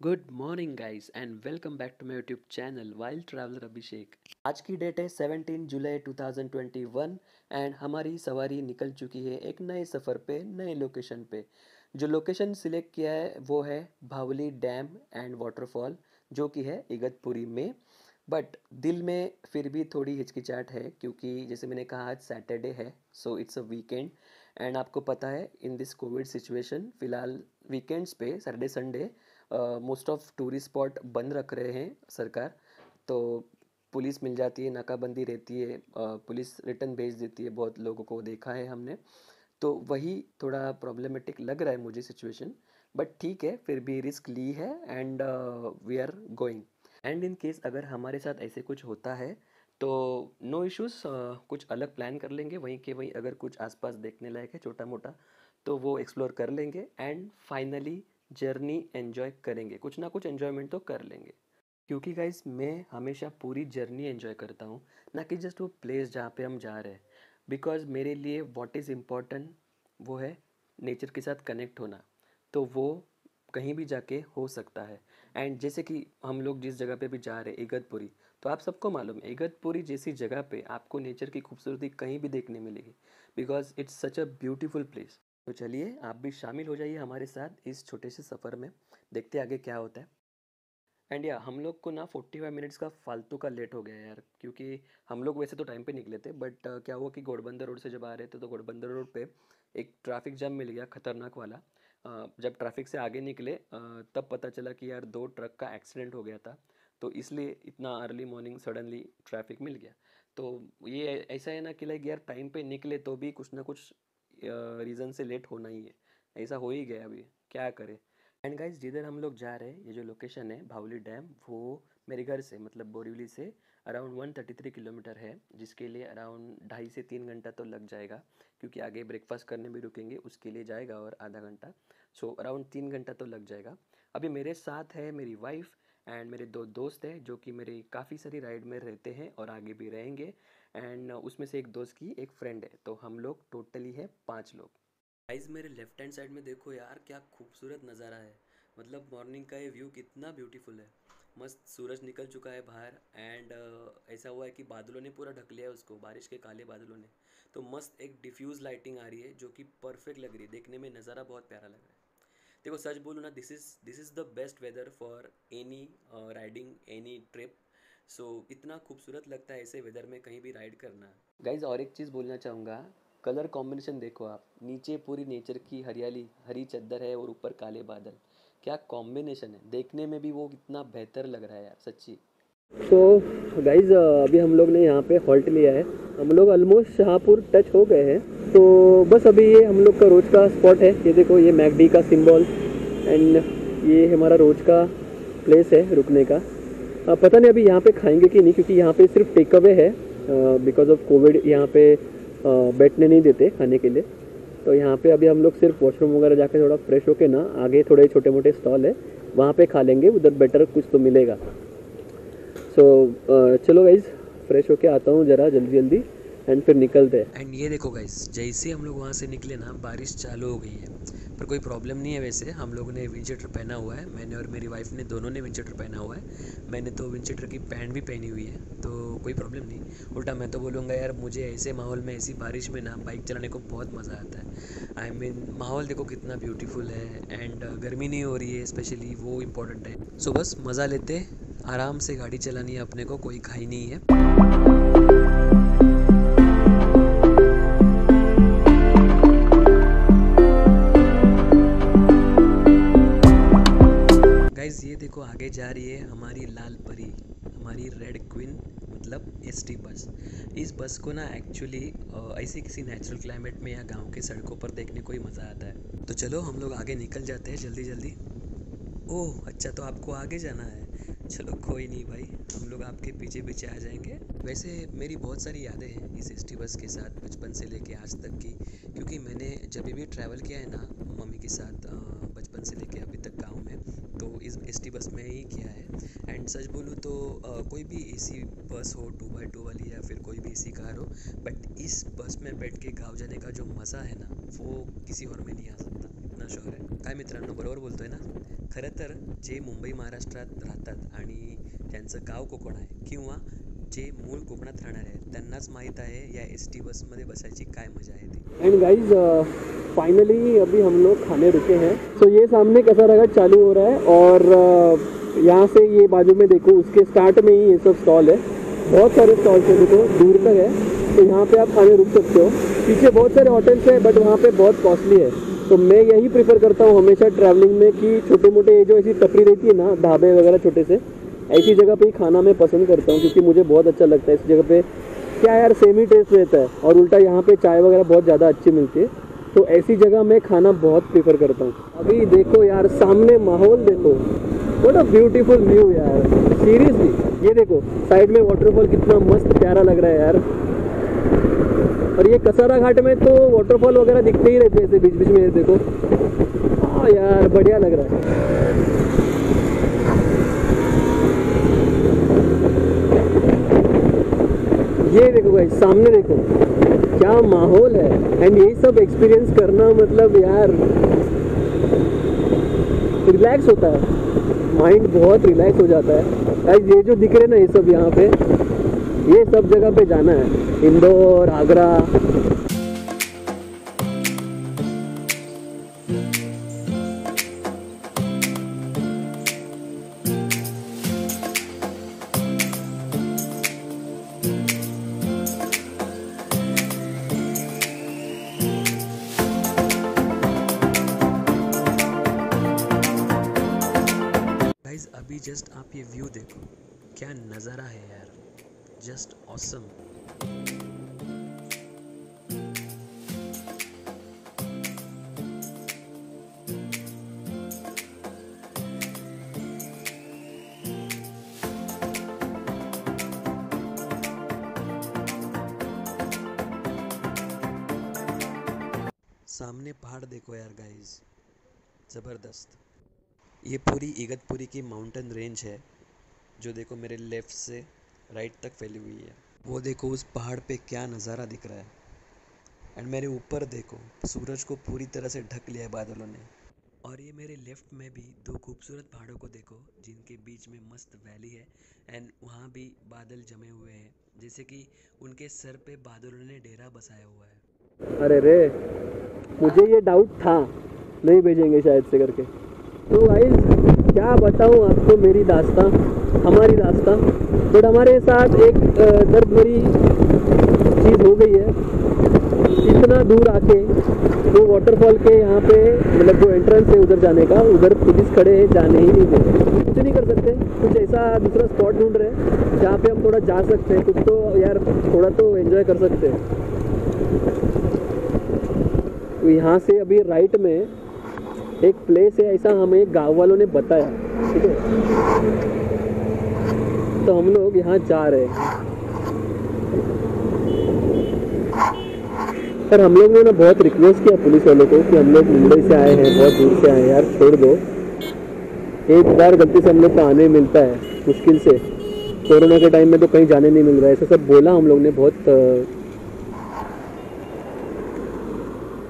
Good morning guys and welcome back to my YouTube channel Wild Traveller Abhishek आज की date है 17 जुलाई 2021 and हमारी सवारी निकल चुकी है एक नए सफ़र पे, नए लोकेशन पे। जो लोकेशन सिलेक्ट किया है, वो है भावली डैम एंड वाटरफॉल जो कि है इगतपुरी में। बट दिल में फिर भी थोड़ी हिचकिचाहट है, क्योंकि जैसे मैंने कहा, आज सैटरडे है so it's a weekend and आपको पता है इन दिस कोविड सिचुएशन फ़िलहाल वीकेंड्स पे Saturday Sunday most of tourist spot बंद रख रहे हैं सरकार। तो पुलिस मिल जाती है, नाकाबंदी रहती है पुलिस रिटर्न भेज देती है, बहुत लोगों को देखा है हमने। तो वही थोड़ा प्रॉब्लमेटिक लग रहा है मुझे सिचुएशन बट ठीक है, फिर भी रिस्क ली है and we are going and in case अगर हमारे साथ ऐसे कुछ होता है तो नो no इश्यूज़ कुछ अलग प्लान कर लेंगे। वहीं के वहीं अगर कुछ आसपास देखने लायक है छोटा मोटा तो वो एक्सप्लोर कर लेंगे। एंड फाइनली जर्नी एन्जॉय करेंगे। कुछ ना कुछ एन्जॉयमेंट तो कर लेंगे। क्योंकि गाइज़ मैं हमेशा पूरी जर्नी एन्जॉय करता हूँ। ना कि जस्ट वो प्लेस जहाँ पे हम जा रहे हैं। बिकॉज़ मेरे लिए वॉट इज़ इंपॉर्टेंट वो है नेचर के साथ कनेक्ट होना। तो वो कहीं भी जाके हो सकता है। एंड जैसे कि हम लोग जिस जगह पे भी जा रहे हैं, इगतपुरी तो आप सबको मालूम है, इगतपुरी जैसी जगह पे आपको नेचर की खूबसूरती कहीं भी देखने मिलेगी। Because it's such a beautiful place तो चलिए आप भी शामिल हो जाइए हमारे साथ इस छोटे से सफ़र में। देखते आगे क्या होता है। एंड या, हम लोग को ना फोर्टी फाइव मिनट्स का फालतू का लेट हो गया यार, क्योंकि हम लोग वैसे तो टाइम पे निकले थे बट क्या हुआ कि घोड़बंदर रोड से जब आ रहे थे तो घोड़बंदर रोड पे एक ट्रैफ़िक जाम मिल गया, खतरनाक वाला। जब ट्रैफ़िक से आगे निकले तब पता चला कि यार दो ट्रक का एक्सीडेंट हो गया था तो इसलिए इतना अर्ली मॉर्निंग सडनली ट्रैफ़िक मिल गया। तो ये ऐसा है ना कि लाइक यार टाइम पे निकले तो भी कुछ ना कुछ रीज़न से लेट होना ही है। ऐसा हो ही गया अभी। क्या करें? एंड गाइज़ जिधर हम लोग जा रहे हैं, ये जो लोकेशन है, भावली डैम वो मेरे घर से मतलब बोरीवली से around one thirty three kilometre है, जिसके लिए अराउंड ढाई से तीन घंटा तो लग जाएगा, क्योंकि आगे ब्रेकफास्ट करने भी रुकेंगे, उसके लिए जाएगा और आधा घंटा। सो अराउंड तीन घंटा तो लग जाएगा। अभी मेरे साथ है मेरी वाइफ एंड मेरे दो दोस्त हैं, जो कि मेरे काफ़ी सारी राइड में रहते हैं और आगे भी रहेंगे। एंड उसमें से एक दोस्त की एक फ्रेंड है। तो हम लोग टोटली है पाँच लोग। गाइस मेरे लेफ़्ट हैंड साइड में देखो यार क्या खूबसूरत नज़ारा है। मतलब मॉर्निंग का ये व्यू कितना ब्यूटीफुल है। मस्त सूरज निकल चुका है बाहर एंड uh, ऐसा हुआ है कि बादलों ने पूरा ढक लिया है उसको बारिश के काले बादलों ने। तो मस्त एक डिफ्यूज़ लाइटिंग आ रही है जो कि परफेक्ट लग रही है। देखने में नज़ारा बहुत प्यारा लग रहा है। देखो सच बोलूँ ना this is this is the best weather for any riding any trip so so, इतना खूबसूरत लगता है ऐसे वेदर में कहीं भी राइड करना। गाइज़ और एक चीज़ बोलना चाहूँगा कलर कॉम्बिनेशन देखो आप। नीचे पूरी नेचर की हरियाली हरी चद्दर है और ऊपर काले बादल। क्या कॉम्बिनेशन है? देखने में भी वो कितना बेहतर लग रहा है यार सच्ची। तो गाइज़ अभी हम लोग ने यहाँ पे हॉल्ट लिया है। हम लोग ऑलमोस्ट शाहपुर टच हो गए हैं। तो बस अभी ये हम लोग का रोज का स्पॉट है। ये देखो ये मैकडी का सिंबल एंड ये हमारा रोज का प्लेस है रुकने का। पता नहीं अभी यहाँ पे खाएँगे कि नहीं क्योंकि यहाँ पे सिर्फ़ टेक अवे है बिकॉज़ ऑफ़ कोविड यहाँ पे बैठने नहीं देते खाने के लिए। तो यहाँ पे अभी हम लोग सिर्फ़ वॉशरूम वगैरह जाके थोड़ा फ्रेश होके ना आगे थोड़े छोटे मोटे स्टॉल है वहाँ पे खा लेंगे उधर बेटर कुछ तो मिलेगा। सो so, चलो गाइज़ फ्रेश होके आता हूँ ज़रा जल्दी जल्दी एंड फिर निकलते हैं एंड ये देखो गाइस जैसे हम लोग वहाँ से निकले ना बारिश चालू हो गई है। पर कोई प्रॉब्लम नहीं है वैसे। हम लोगों ने विंचेटर पहना हुआ है। मैंने और मेरी वाइफ ने दोनों ने विंचेटर पहना हुआ है। मैंने तो विंचेटर की पैंट भी पहनी हुई है तो कोई प्रॉब्लम नहीं। उल्टा मैं तो बोलूँगा यार मुझे ऐसे माहौल में ऐसी बारिश में ना बाइक चलाने को बहुत मज़ा आता है। आई I मीन mean, माहौल देखो कितना ब्यूटीफुल है एंड गर्मी नहीं हो रही है स्पेशली वो इम्पोर्टेंट है। सो बस मज़ा लेते आराम से गाड़ी चलानी है अपने को कोई खाई नहीं है। ये जा रही है हमारी लाल परी, हमारी रेड क्वीन मतलब एसटी बस। इस बस को ना एक्चुअली ऐसे किसी नेचुरल क्लाइमेट में या गाँव के सड़कों पर देखने को ही मज़ा आता है। तो चलो हम लोग आगे निकल जाते हैं जल्दी जल्दी। ओह अच्छा तो आपको आगे जाना है। चलो कोई नहीं भाई, हम लोग आपके पीछे पीछे आ जाएँगे। वैसे मेरी बहुत सारी यादें हैं इस एसटी बस के साथ बचपन से लेके आज तक की, क्योंकि मैंने जब भी ट्रैवल किया है ना, मम्मी के साथ बचपन से लेके अभी इस एस बस में ही किया है। एंड सच बोलूँ तो आ, कोई भी एसी बस हो टू बाई टू वाली या फिर कोई भी एसी कार हो बट इस बस में बैठ के गाँव जाने का जो मज़ा है ना वो किसी और में नहीं आ सकता। इतना शोर आहे काय मित्रांनो बरोबर बोलतोय ना? खरं तर जे मुंबई महाराष्ट्रात राहतात आणि त्यांचं गाव कोकण आहे किंवा जे मूळ कोकणात राहणारे आहेत त्यांनाच माहीत आहे या एस टी बसमध्ये बसायची काय मज़ा आहे ती. फाइनली अभी हम लोग खाने रुके हैं. सो ये सामने कैसा रहा चालू हो रहा है और uh, यहाँ से ये बाजू में देखो उसके स्टार्ट में ही ये सब स्टॉल है। बहुत सारे स्टॉल्स हैं देखो दूर तक है। तो यहाँ पे आप खाने रुक सकते हो। पीछे बहुत सारे होटल्स हैं बट वहाँ पे बहुत कॉस्टली है। तो मैं यही प्रेफर करता हूँ हमेशा ट्रैवलिंग में कि छोटे मोटे जो ऐसी टपरी रहती है ना ढाबे वगैरह छोटे से ऐसी जगह पे ही खाना मैं पसंद करता हूँ, क्योंकि मुझे बहुत अच्छा लगता है। इस जगह पे क्या यार सेम ही टेस्ट रहता है और उल्टा यहाँ पे चाय वगैरह बहुत ज़्यादा अच्छी मिलती है। तो ऐसी जगह मैं खाना बहुत प्रेफर करता हूँ। अभी देखो यार, सामने माहौल देखो। व्हाट अ ब्यूटीफुल व्यू यार। सीरियसली ये देखो साइड में वाटरफॉल कितना मस्त प्यारा लग रहा है यार। और ये कसारा घाट में तो वाटरफॉल वगैरह दिखते ही रहते हैं ऐसे बीच बीच में देखो। हाँ यार, बढ़िया लग रहा है। ये देखो भाई, सामने देखो। क्या माहौल है। एंड ये सब एक्सपीरियंस करना मतलब यार रिलैक्स होता है। माइंड बहुत रिलैक्स हो जाता है। गाइस ये जो दिख रहे ना, ये सब यहाँ पे, ये सब जगह पे जाना है। इंदौर, आगरा ऑसम सामने पहाड़ देखो यार गाइस ज़बरदस्त. ये पूरी इगतपुरी की माउंटेन रेंज है, जो देखो मेरे लेफ़्ट से राइट तक फैली हुई है. वो देखो उस पहाड़ पे क्या नज़ारा दिख रहा है। एंड मेरे ऊपर देखो, सूरज को पूरी तरह से ढक लिया है बादलों ने। और ये मेरे लेफ़्ट में भी दो खूबसूरत पहाड़ों को देखो, जिनके बीच में मस्त वैली है एंड वहाँ भी बादल जमे हुए हैं। जैसे कि उनके सर पे बादलों ने डेरा बसाया हुआ है। अरे रे, मुझे ये डाउट था। नहीं भेजेंगे शायद से करके। तो गाइस क्या बताऊँ आपको मेरी दास्तां, हमारी दास्तां? बट हमारे साथ एक दर्द भरी चीज़ हो गई है। इतना दूर आके, वो वाटरफॉल के यहाँ पे मतलब जो एंट्रेंस है उधर जाने का, उधर पुलिस खड़े हैं, जाने ही नहीं दे कुछ नहीं कर सकते, कुछ ऐसा दूसरा स्पॉट ढूंढ रहे हैं, जहाँ पे हम थोड़ा जा सकते हैं। कुछ तो यार, थोड़ा तो एंजॉय कर सकते हैं। तो यहाँ से अभी राइट में एक प्लेस है, ऐसा हमें गाँव वालों ने बताया, ठीक है? तो हम लोग यहाँ जा रहे हैं। पर हम लोग ने ना बहुत रिक्वेस्ट किया पुलिस वालों को कि हम लोग मुंबई से आए हैं, बहुत दूर से आए हैं, यार, छोड़ दो। एक बार गलती से हम लोग को आने मिलता है, मुश्किल से। कोरोना के टाइम में तो कहीं जाने नहीं मिल रहा है, ऐसा सब बोला हम लोग ने, बहुत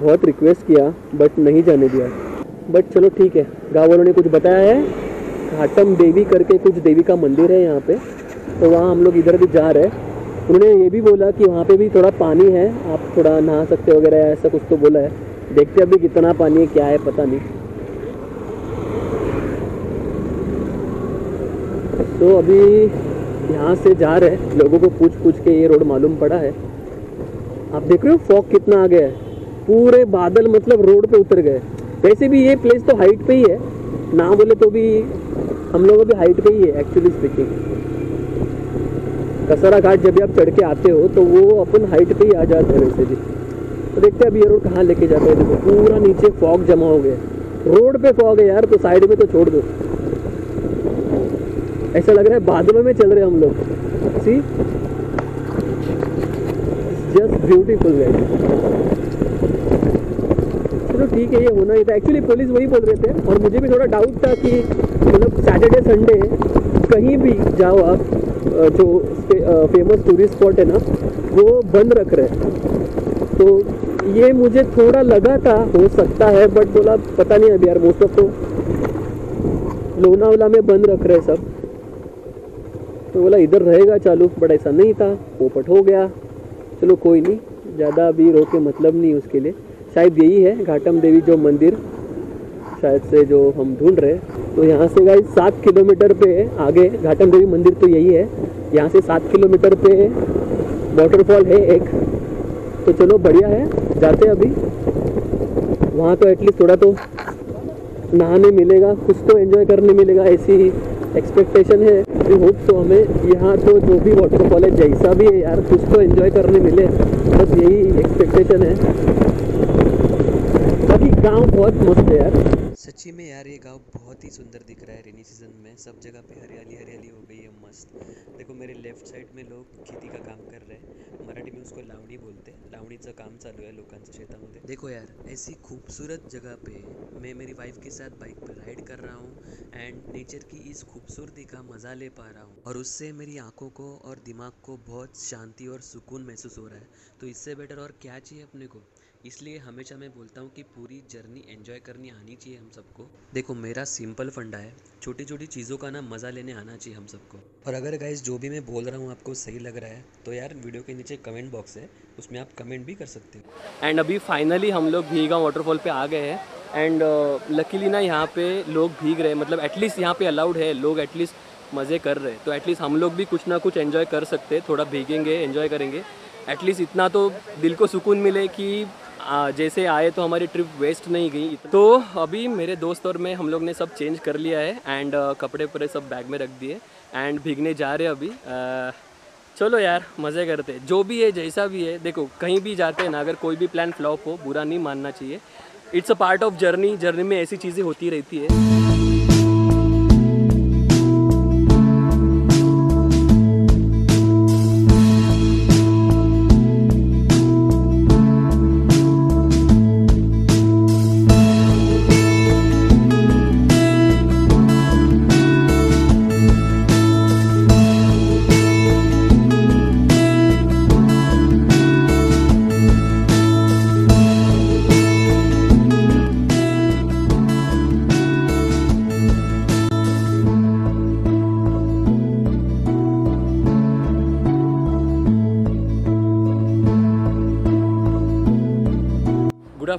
बहुत रिक्वेस्ट किया बट नहीं जाने दिया। बट चलो ठीक है, गाँव वालों ने कुछ बताया है। घाटम देवी करके कुछ देवी का मंदिर है यहाँ पे। तो वहाँ हम लोग इधर भी जा रहे हैं। उन्होंने ये भी बोला कि वहाँ पे भी थोड़ा पानी है। आप थोड़ा नहा सकते हो वगैरह, ऐसा कुछ तो बोला है। देखते अभी कितना पानी है, क्या है, पता नहीं। तो अभी यहाँ से जा रहे हैं। लोगों को पूछ पूछ के ये रोड मालूम पड़ा है। आप देख रहे हो, फॉग कितना आ गया है। पूरे बादल मतलब रोड पे उतर गए। वैसे भी ये प्लेस तो हाइट पे ही है। ना बोले तो भी हम लोग अभी हाइट पे ही है एक्चुअली स्पीकिंग कसरा घाट जब भी आप चढ़ के आते हो तो वो अपन हाइट पे ही आ जाते हैं वैसे भी। तो देखते हैं अभी ये रोड कहाँ लेके जाता है। देखो, पूरा नीचे फॉग जमा हो गया। रोड पे फॉग है यार तो साइड में तो छोड़ दो। ऐसा लग रहा है बादलों में चल रहे हम लोग। सी जस्ट ब्यूटीफुल चलो ठीक है, ये होना ही था। एक्चुअली पुलिस वही बोल रहे थे और मुझे भी थोड़ा डाउट था कि मतलब सैटरडे संडे कहीं भी जाओ आप जो फ़ेमस टूरिस्ट स्पॉट है ना, वो बंद रख रहे हैं। तो ये मुझे थोड़ा लगा था, हो सकता है बट बोला, पता नहीं अभी यार मोस्ट ऑफ़ तो लोनावला में बंद रख रहे सब। तो बोला, इधर रहेगा चालू बट ऐसा नहीं था, पोपट हो गया। चलो कोई नहीं, ज़्यादा अभी रो के मतलब नहीं उसके लिए। शायद यही है, घाटम देवी जो मंदिर शायद से जो हम ढूंढ रहे हैं। तो यहाँ से गाइस सात किलोमीटर पे आगे घाटम देवी मंदिर तो यही है। यहाँ से सात किलोमीटर पे वाटरफॉल है एक। तो चलो बढ़िया है, जाते अभी। वहाँ तो एटलीस्ट थोड़ा तो नहाने मिलेगा, कुछ तो एंजॉय करने मिलेगा, ऐसी एक्सपेक्टेशन है। आई होप तो हमें यहाँ तो जो भी वाटरफॉल है, जैसा भी है यार, कुछ तो एंजॉय करने मिले। बस यही एक्सपेक्टेशन है। गाँव बहुत मस्त है यार। सच्ची में यार ये गाँव बहुत ही सुंदर दिख रहा है रेनी सीज़न में। सब जगह पे हरियाली हरियाली हो गई है, मस्त। देखो, मेरे लेफ़्ट साइड में लोग खेती का काम कर रहे हैं। मराठी में उसको लावणी बोलते हैं। लावणीचं काम चालू आहे लोकांच्या शेतामध्ये. देखो यार, ऐसी खूबसूरत जगह पे मैं मेरी वाइफ के साथ बाइक पर राइड कर रहा हूँ एंड नेचर की इस खूबसूरती का मज़ा ले पा रहा हूँ। और उससे मेरी आँखों को और दिमाग को बहुत शांति और सुकून महसूस हो रहा है। तो इससे बेटर और क्या चाहिए अपने को? इसलिए हमेशा मैं बोलता हूँ कि पूरी जर्नी एंजॉय करनी आनी चाहिए हम सबको। देखो, मेरा सिंपल फंडा है। छोटी छोटी चीज़ों का ना मज़ा लेने आना चाहिए हम सबको। और अगर गाइज़ जो भी मैं बोल रहा हूँ आपको सही लग रहा है तो यार वीडियो के नीचे कमेंट बॉक्स है उसमें आप कमेंट भी कर सकते हो। एंड अभी फाइनली हम लोग भीगांव वाटरफॉल पे आ गए हैं। एंड लकीली ना यहाँ पे लोग भीग रहे हैं। मतलब एटलीस्ट यहाँ पे अलाउड है लोग एटलीस्ट मज़े कर रहे हैं। तो एटलीस्ट हम लोग भी कुछ ना कुछ एंजॉय कर सकते हैं थोड़ा भीगेंगे एंजॉय करेंगे। एटलीस्ट इतना तो दिल को सुकून मिले कि जैसे आए तो हमारी ट्रिप वेस्ट नहीं गई। तो अभी मेरे दोस्त और मैं हम लोग ने सब चेंज कर लिया है एंड कपड़े वपड़े सब बैग में रख दिए एंड भीगने जा रहे अभी। आ, चलो यार मज़े करते जो भी है जैसा भी है देखो कहीं भी जाते हैं ना अगर कोई भी प्लान फ्लॉप हो बुरा नहीं मानना चाहिए। It's a part of journey journey में ऐसी चीज़ें होती रहती है।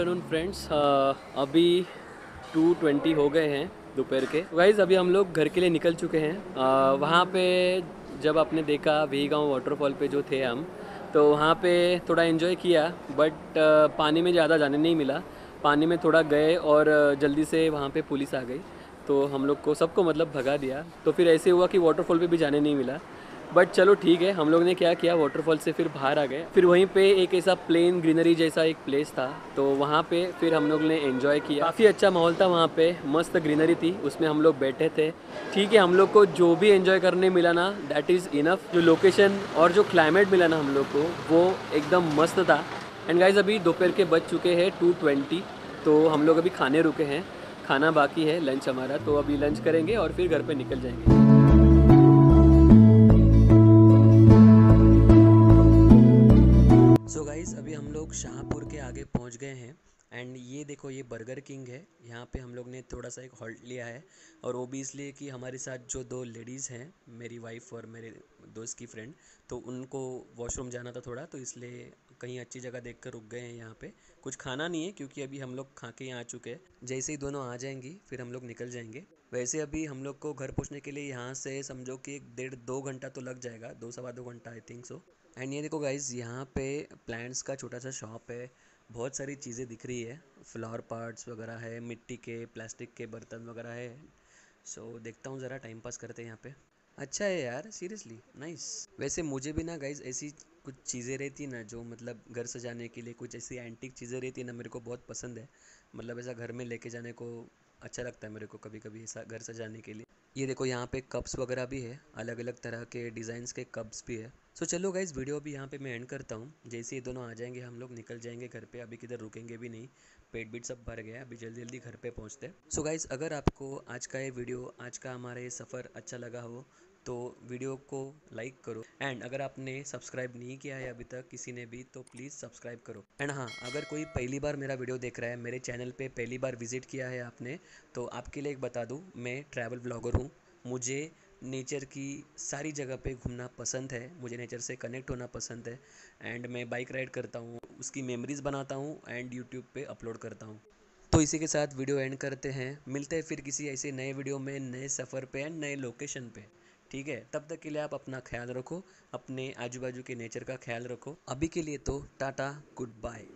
आफ्टरनून फ्रेंड्स अभी 2:20 हो गए हैं दोपहर के। वाइज अभी हम लोग घर के लिए निकल चुके हैं। Uh, वहाँ पे जब आपने देखा वी गाँव वाटरफॉल पे जो थे हम तो वहाँ पे थोड़ा एंजॉय किया बट पानी में ज़्यादा जाने नहीं मिला। पानी में थोड़ा गए और uh, जल्दी से वहाँ पे पुलिस आ गई। तो हम लोग को सबको मतलब भगा दिया। तो फिर ऐसे हुआ कि वाटरफॉल पे भी जाने नहीं मिला। बट चलो ठीक है, हम लोग ने क्या किया वाटरफॉल से फिर बाहर आ गए। फिर वहीं पे एक ऐसा प्लेन ग्रीनरी जैसा एक प्लेस था तो वहाँ पे फिर हम लोग ने एंजॉय किया। काफ़ी अच्छा माहौल था वहाँ पे, मस्त ग्रीनरी थी, उसमें हम लोग बैठे थे। ठीक है, हम लोग को जो भी एंजॉय करने मिला ना दैट इज़ इनफ जो लोकेशन और जो क्लाइमेट मिला ना हम लोग को, वो एकदम मस्त था। एंड गाइज़ अभी दोपहर के बज चुके हैं टू ट्वेंटी तो हम लोग अभी खाने रुके हैं। खाना बाकी है लंच हमारा तो अभी लंच करेंगे और फिर घर पे निकल जाएँगे। गाइस अभी हम लोग शाहपुर के आगे पहुँच गए हैं। एंड ये देखो, ये बर्गर किंग है। यहाँ पे हम लोग ने थोड़ा सा एक हॉल्ट लिया है। और वो भी इसलिए कि हमारे साथ जो दो लेडीज़ हैं, मेरी वाइफ और मेरे दोस्त की फ्रेंड तो उनको वॉशरूम जाना था थोड़ा तो इसलिए कहीं अच्छी जगह देख कर रुक गए हैं यहाँ पे। कुछ खाना नहीं है, क्योंकि अभी हम लोग खा के यहाँ आ चुके हैं। जैसे ही दोनों आ जाएँगी, फिर हम लोग निकल जाएँगे। वैसे अभी हम लोग को घर पहुँचने के लिए यहाँ से समझो कि एक डेढ़ दो घंटा तो लग जाएगा, दो सवा दो घंटा आई थिंक सो एंड ये देखो गाइज़ यहाँ पे प्लांट्स का छोटा सा शॉप है। बहुत सारी चीज़ें दिख रही है। फ्लावर पार्ट्स वगैरह है मिट्टी के प्लास्टिक के बर्तन वगैरह है। सो so, देखता हूँ ज़रा टाइम पास करते हैं यहाँ पे। अच्छा है यार सीरियसली नाइस वैसे मुझे भी ना गाइज़ ऐसी कुछ चीज़ें रहती ना जो मतलब घर सजाने के लिए कुछ ऐसी एंटीक चीज़ें रहती ना मेरे को बहुत पसंद है। मतलब ऐसा घर में लेके जाने को अच्छा लगता है मेरे को कभी कभी ऐसा घर सजाने के लिए। ये देखो यहाँ पे कप्स वगैरह भी है अलग अलग तरह के डिज़ाइंस के कप्स भी है। सो चलो गाइज़ वीडियो भी यहाँ पे मैं एंड करता हूँ। जैसे ये दोनों आ जाएँगे हम लोग निकल जाएँगे घर पे। अभी किधर रुकेंगे भी नहीं पेट बीट सब भर गया अभी जल्दी जल्दी घर पे पहुँचते सो so, गाइज़ अगर आपको आज का ये वीडियो आज का हमारा ये सफ़र अच्छा लगा हो तो वीडियो को लाइक करो। एंड अगर आपने सब्सक्राइब नहीं किया है अभी तक किसी ने भी तो प्लीज़ सब्सक्राइब करो। एंड हाँ अगर कोई पहली बार मेरा वीडियो देख रहा है, मेरे चैनल पे पहली बार विज़िट किया है आपने तो आपके लिए एक बता दूँ, मैं ट्रैवल ब्लॉगर हूँ। मुझे नेचर की सारी जगह पे घूमना पसंद है, मुझे नेचर से कनेक्ट होना पसंद है। एंड मैं बाइक राइड करता हूँ, उसकी मेमोरीज़ बनाता हूँ, एंड यूट्यूब पे अपलोड करता हूँ। तो इसी के साथ वीडियो एंड करते हैं। मिलते हैं फिर किसी ऐसे नए वीडियो में, नए सफ़र पे, एंड नए लोकेशन पे। ठीक है? तब तक के लिए आप अपना ख्याल रखो, अपने आजू बाजू के नेचर का ख्याल रखो। अभी के लिए तो टाटा गुड बाय